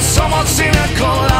someone cynical